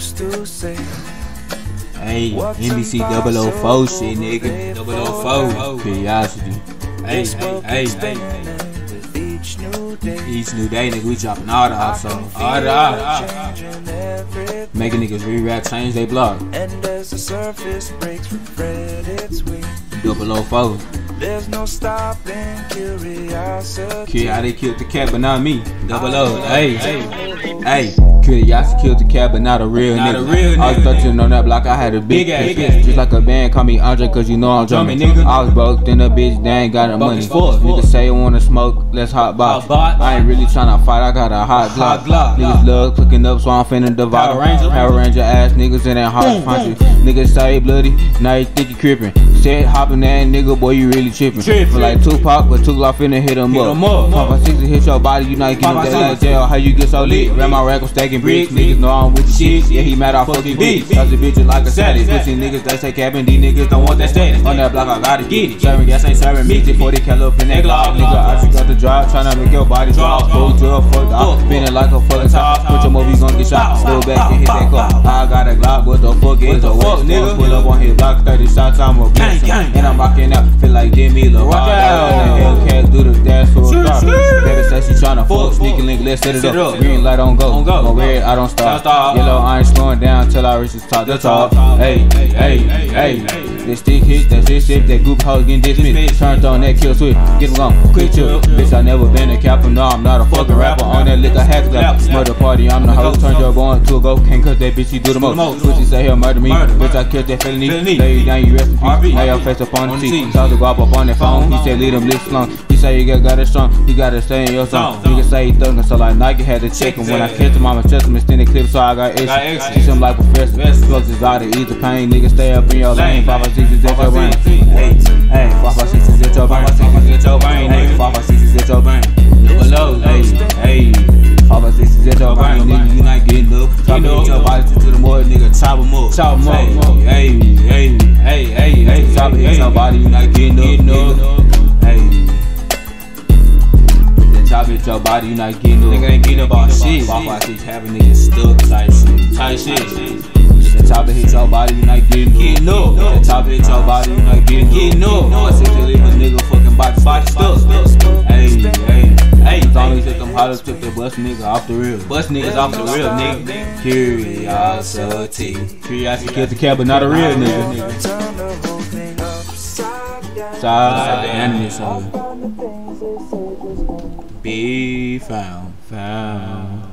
used to say. Hey, NBC 004 shit, nigga. 004. Curiosity. Hey, hey, hey, hey. Each new day, Each new day, nigga, we dropping all the ops on. All the changing. Making niggas re-rap, change they block. And as the surface breaks from Fred its way, 004. There's no stopping curiosity. Curiosity killed the cat, but not me. Double O. Hey, hey, hey. Curiosity killed the cat, but not a real Not nigga. a real I was nigga. touching on that block, I had a big, Big ass ass bitch. bitch. Just like a band, call me Andre, cause you know I'm drumming. Drumming, nigga. I was broke, then a bitch, they ain't got the Broke money. as. Niggas say you wanna smoke, let's hot box. Hot box. I ain't really tryna fight, I got a hot Hot Glock. Glock. Niggas love cooking up, so I'm finna divide. Power Ranger. Power Ranger ass niggas in that hot punches. Niggas say bloody, now you think you crippin'. Said hopping that nigga, boy, you really trippin'. Trippin'. Feel like Tupac, but Tupac finna hit him Hit up. 'em up. Pop a 60 hit your body, you not getting that 60. like jail. How you get so lit? Ran my rack, I'm stacking bricks. Niggas know I'm with the shit. Yeah, he mad I fuck his bitch. Cause the bitch is like a status. Pussy niggas, they say cabin. These niggas don't want that status. On that block, I gotta get it. Serving gas ain't serving me. Just 40 cal up in that Glock. Nigga, I just got the drive. Tryna make your body drop. Full drug, fuck up. Feeling like a fucking top. What the fuck is the a fuck, nigga? Pull up on his block, 30 shots, I'm a gang. And I'm rocking out, feel like Demi Lovato. Rock out. Hellcat do the dash for a start. Baby say she tryna Fuck, fuck, sneaky link, let's set it up. Green light on go, On red I don't stop. Don't stop. Yellow I ain't slowing down till I reach the top. The top. Hey, hey, hey, hey. This stick hit, that shit shit, that group hoes getting dismissed. Turned on that kill switch, get quick chill. Bitch, I never been a capper, no, I'm not a fucking rapper. On that liquor hat clap, murder party, I'm the host. Turned your boy to a go, can't cut that bitch, she do the most. Pussy say he'll murder me, bitch, I killed that felony. Lay you down, you rest in peace. Lay your face up on the On the seat. Talk to go up up on that phone. He said, lead him list long. Say you got, got it strong, you gotta stay in your zone. Nigga say he thuggin', so like Nike had to check him. When I catch him, I'ma chest him, extend the clip, so I got extra. Teach him like professor. Slugs is out of ease the pain. Nigga stay up in your lane. Five or six is at your brain. 5 or 6. Hey, hey, five or six is at your brain. Five or six is at your brain, Hey, five or six is at your brain. Below. Hey, hey, five or six is at your brain. Nigga, you not getting up. Chop up. your body to the mud, nigga. Chop 'em up. Chop 'em up. Hey, hey, hey, hey, hey. Chop it, hit your body, you not. Getting up. nigga. It, your body, you not getting up. Nigga ain't getting on shit. Five or six having niggas stuck type shit. Type shit. The top of hit your body, you not getting. Getting up. The top of hit your body, you not getting. Getting up. No, I said to leave a nigga fucking body, body stuck. Hey, hey, hey. As long as you them hollers took the bust nigga off the real. Bust niggas off the real nigga. Curiosity. Curiosity killed the cat, but not a real nigga. Turn the whole thing upside down. Side song. The things they say just won't be found, found.